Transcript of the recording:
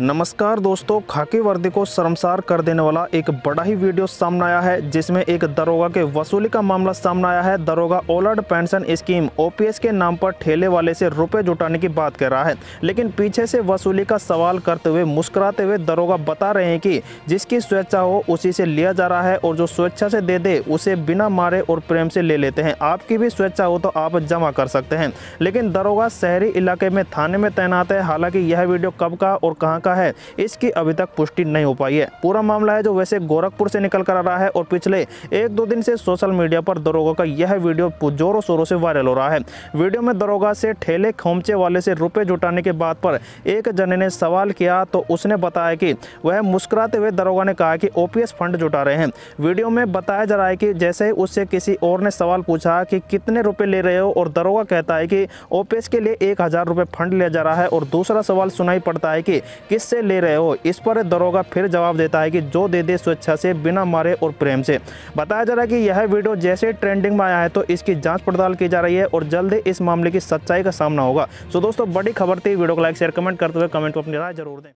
नमस्कार दोस्तों, खाकी वर्दी को शर्मसार कर देने वाला एक बड़ा ही वीडियो सामने आया है, जिसमें एक दरोगा के वसूली का मामला सामने आया है। दरोगा ओलर्ड पेंशन स्कीम ओपीएस के नाम पर ठेले वाले से रुपए जुटाने की बात कर रहा है, लेकिन पीछे से वसूली का सवाल करते हुए मुस्कुराते हुए दरोगा बता रहे हैं कि जिसकी स्वेच्छा हो, उसी से लिया जा रहा है और जो स्वेच्छा से दे दे, उसे बिना मारे और प्रेम से ले लेते हैं। आपकी भी स्वेच्छा हो तो आप जमा कर सकते हैं। लेकिन दरोगा शहरी इलाके में थाने में तैनात है, हालाँकि यह वीडियो कब का और कहाँ का है। इसकी अभी तक पुष्टि नहीं हो पाई है। पूरा मामला है जो वैसे गोरखपुर से निकल कर आ रहा है और पिछले एक दो दिन से सोशल मीडिया पर दरोगा का यह वीडियो जोरों शोरों से वायरल हो रहा है। वीडियो में दरोगा से ठेले खोमचे वाले से रुपए जुटाने के बाद पर एक जने ने सवाल किया तो उसने बताया कि वह मुस्कुराते हुए दरोगा ने कहा कि ओपीएस फंड जुटा रहे हैं। वीडियो में बताया जा रहा है कि जैसे ही उससे किसी और ने सवाल पूछा कि कितने रुपए ले रहे हो और दरोगा कहता है कि ओपीएस के लिए एक हज़ार रुपये फंड लिया जा रहा है और दूसरा सवाल सुनाई पड़ता है कि किससे ले रहे हो? इस पर दरोगा फिर जवाब देता है कि जो दे दे स्वेच्छा से, बिना मारे और प्रेम से। बताया जा रहा है कि यह वीडियो जैसे ट्रेंडिंग में आया है तो इसकी जाँच पड़ताल की जा रही है और जल्द इस मामले की सच्चाई का सामना होगा। सो दोस्तों, बड़ी खबर थी, वीडियो को लाइक, शेयर, कमेंट करते हुए कमेंट को अपनी राय ज़रूर दें।